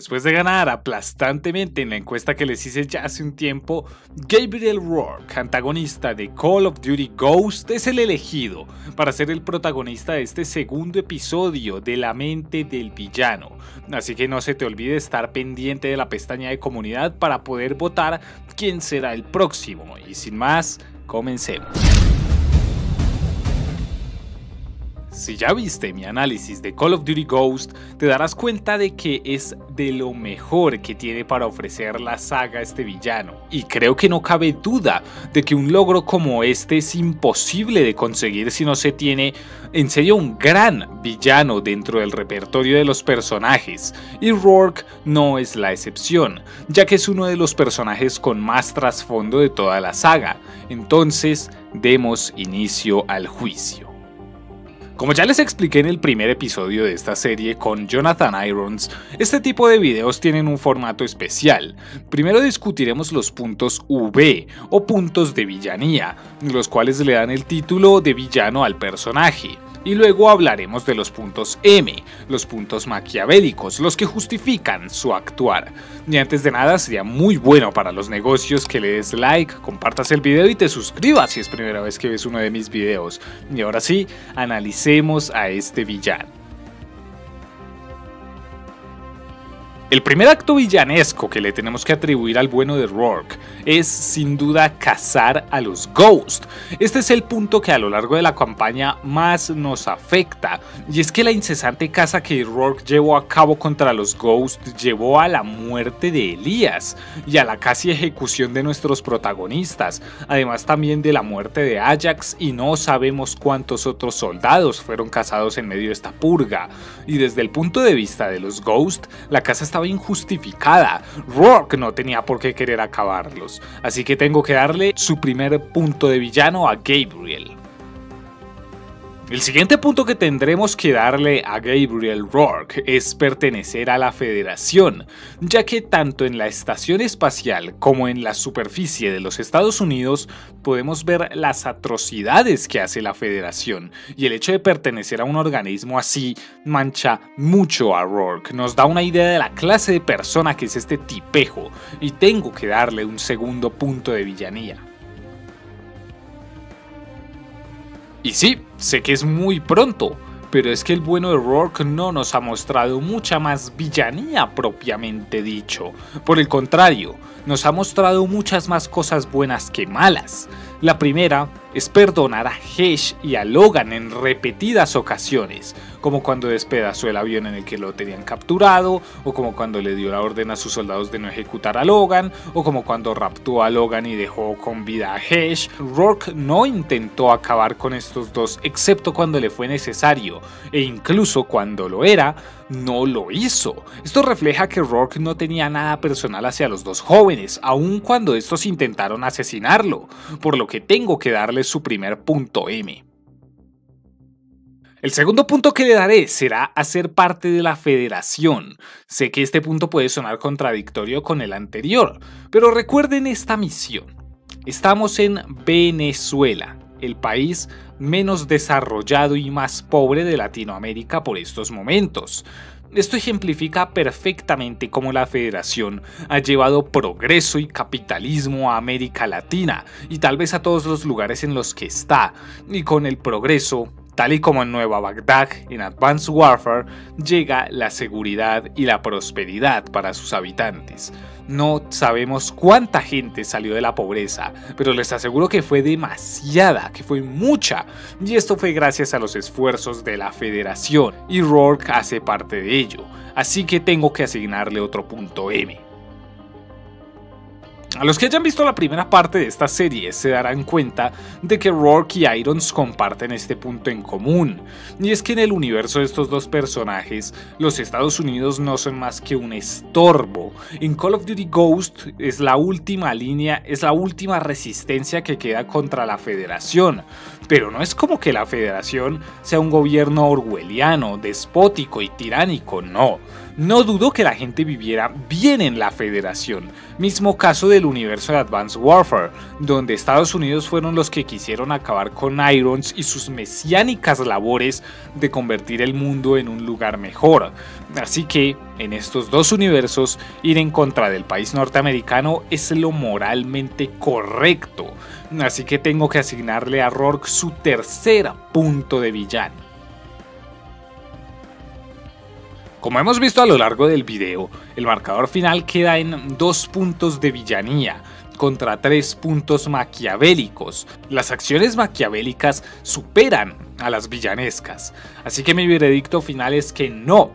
Después de ganar aplastantemente en la encuesta que les hice ya hace un tiempo, Gabriel Rourke, antagonista de Call of Duty Ghost, es el elegido para ser el protagonista de este segundo episodio de La mente del villano. Así que no se te olvide estar pendiente de la pestaña de comunidad para poder votar quién será el próximo. Y sin más, comencemos. Si ya viste mi análisis de Call of Duty Ghost, te darás cuenta de que es de lo mejor que tiene para ofrecer la saga este villano. Y creo que no cabe duda de que un logro como este es imposible de conseguir si no se tiene en serio un gran villano dentro del repertorio de los personajes. Y Rourke no es la excepción, ya que es uno de los personajes con más trasfondo de toda la saga. Entonces, demos inicio al juicio. Como ya les expliqué en el primer episodio de esta serie con Jonathan Irons, este tipo de videos tienen un formato especial. Primero discutiremos los puntos V o puntos de villanía, los cuales le dan el título de villano al personaje y luego hablaremos de los puntos M, los puntos maquiavélicos, los que justifican su actuar. Y antes de nada sería muy bueno para los negocios que le des like, compartas el video y te suscribas si es primera vez que ves uno de mis videos. Y ahora sí, analicemos a este villano. El primer acto villanesco que le tenemos que atribuir al bueno de Rourke es sin duda cazar a los Ghost. Este es el punto que a lo largo de la campaña más nos afecta, y es que la incesante caza que Rourke llevó a cabo contra los Ghost llevó a la muerte de Elías y a la casi ejecución de nuestros protagonistas, además también de la muerte de Ajax y no sabemos cuántos otros soldados fueron cazados en medio de esta purga. Y desde el punto de vista de los Ghost, la caza está injustificada. Rourke no tenía por qué querer acabarlos, así que tengo que darle su primer punto de villano a Gabriel. El siguiente punto que tendremos que darle a Gabriel Rourke es pertenecer a la Federación, ya que tanto en la estación espacial como en la superficie de los Estados Unidos podemos ver las atrocidades que hace la Federación, y el hecho de pertenecer a un organismo así mancha mucho a Rourke, nos da una idea de la clase de persona que es este tipejo, y tengo que darle un segundo punto de villanía. Y sí, sé que es muy pronto, pero es que el bueno de Rourke no nos ha mostrado mucha más villanía propiamente dicho. Por el contrario, nos ha mostrado muchas más cosas buenas que malas. La primera es perdonar a Hesh y a Logan en repetidas ocasiones, como cuando despedazó el avión en el que lo tenían capturado, o como cuando le dio la orden a sus soldados de no ejecutar a Logan, o como cuando raptó a Logan y dejó con vida a Hesh. Rourke no intentó acabar con estos dos excepto cuando le fue necesario, e incluso cuando lo era, no lo hizo. Esto refleja que Rourke no tenía nada personal hacia los dos jóvenes, aun cuando estos intentaron asesinarlo, por lo que tengo que darle su primer punto M. El segundo punto que le daré será hacer parte de la federación. Sé que este punto puede sonar contradictorio con el anterior, pero recuerden esta misión. Estamos en Venezuela, el país menos desarrollado y más pobre de Latinoamérica por estos momentos. Esto ejemplifica perfectamente cómo la federación ha llevado progreso y capitalismo a América Latina y tal vez a todos los lugares en los que está, y con el progreso Tal y como en Nueva Bagdad, en Advanced Warfare, llega la seguridad y la prosperidad para sus habitantes. No sabemos cuánta gente salió de la pobreza, pero les aseguro que fue demasiada, que fue mucha, y esto fue gracias a los esfuerzos de la Federación, y Rourke hace parte de ello, así que tengo que asignarle otro punto M. A los que hayan visto la primera parte de esta serie se darán cuenta de que Rourke y Irons comparten este punto en común, y es que en el universo de estos dos personajes, los Estados Unidos no son más que un estorbo. En Call of Duty Ghost es la última línea, es la última resistencia que queda contra la Federación, pero no es como que la Federación sea un gobierno orwelliano, despótico y tiránico, no no dudo que la gente viviera bien en la Federación. Mismo caso del universo de Advanced Warfare, donde Estados Unidos fueron los que quisieron acabar con Irons y sus mesiánicas labores de convertir el mundo en un lugar mejor. Así que, en estos dos universos, ir en contra del país norteamericano es lo moralmente correcto. Así que tengo que asignarle a Rourke su tercer punto de villano. Como hemos visto a lo largo del video, el marcador final queda en dos puntos de villanía contra tres puntos maquiavélicos. Las acciones maquiavélicas superan a las villanescas, así que mi veredicto final es que no,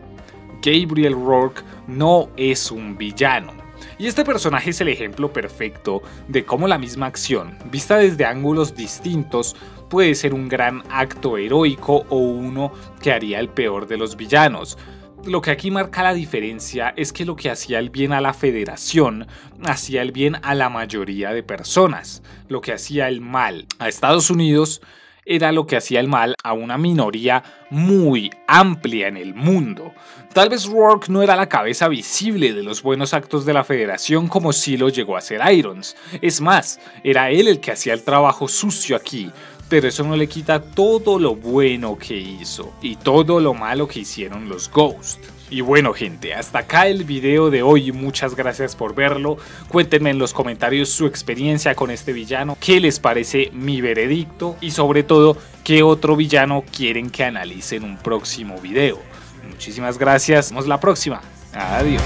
Gabriel Rourke no es un villano. Y este personaje es el ejemplo perfecto de cómo la misma acción, vista desde ángulos distintos, puede ser un gran acto heroico o uno que haría el peor de los villanos lo que aquí marca la diferencia es que lo que hacía el bien a la federación hacía el bien a la mayoría de personas. Lo que hacía el mal a Estados Unidos era lo que hacía el mal a una minoría muy amplia en el mundo. Tal vez Rourke no era la cabeza visible de los buenos actos de la Federación como si lo llegó a ser Irons. Es más, era él el que hacía el trabajo sucio aquí, pero eso no le quita todo lo bueno que hizo y todo lo malo que hicieron los Ghost. Y bueno gente, hasta acá el video de hoy, muchas gracias por verlo, cuéntenme en los comentarios su experiencia con este villano, qué les parece mi veredicto y sobre todo qué otro villano quieren que analice en un próximo video. Muchísimas gracias, nos vemos la próxima, adiós.